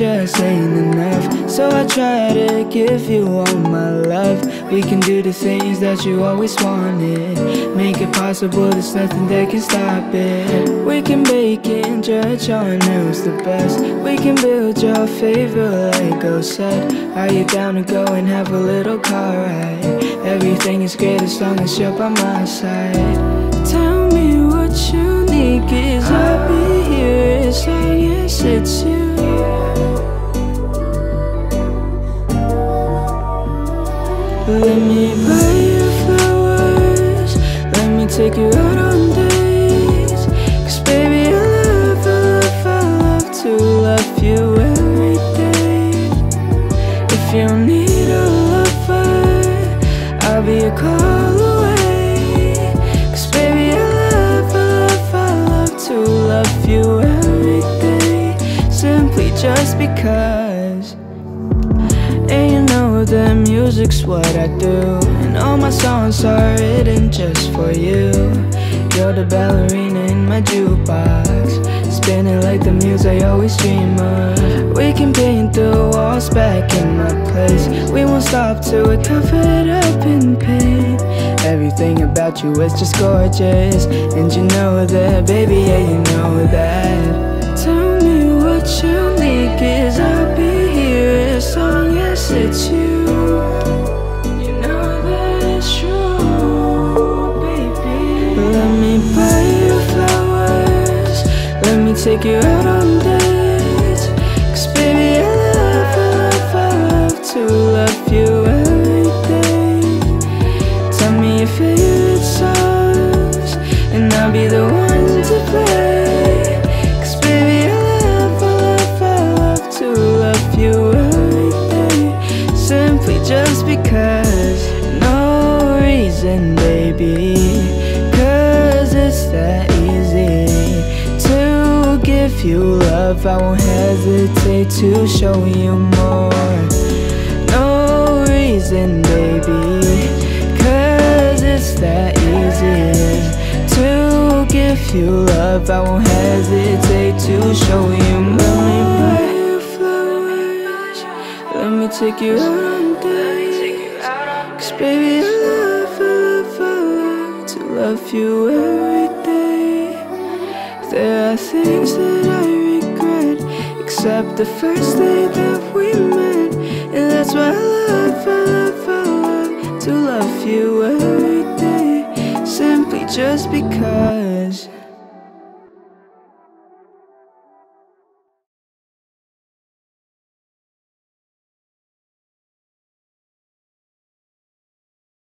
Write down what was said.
just ain't enough. So I try to give you all my love. We can do the things that you always wanted. Make it possible, there's nothing that can stop it. We can bake and judge on who's the best. We can build your favorite Lego set Are you down to go and have a little car ride? Everything is great as long as you're by my side. Tell me what you need, cause I'll be Let me buy you flowers. Let me take you out on dates. Cause baby I love, I love, I love to love you every day. If you need a lover I'll be a call away. Cause baby I love, I love, I love to love you every day. Simply just because know that music's what I do. And all my songs are written just for you. You're the ballerina in my jukebox. Spinning like the muse I always dream of. We can paint the walls back in my place. We won't stop till we're covered up in paint. Everything about you is just gorgeous. And you know that, baby, yeah, you know that. Tell me what you need, take you out on dates. Cause baby I love, I love, I love to love you every day. Tell me your favorite songs And I'll be the one to play. Cause baby I love, I love, I love to love you every day. Simply just because No reason baby. Cause it's that You love I won't hesitate to show you more. No reason, baby Cause it's that easy. To give you love I won't hesitate to show you more. Let me buy you flowers Let me take you out on dates. Cause baby I love, I love, I love To love you every There are things that I regret Except the first day that we met. And that's why I love, I love, I love To love you every day Simply just because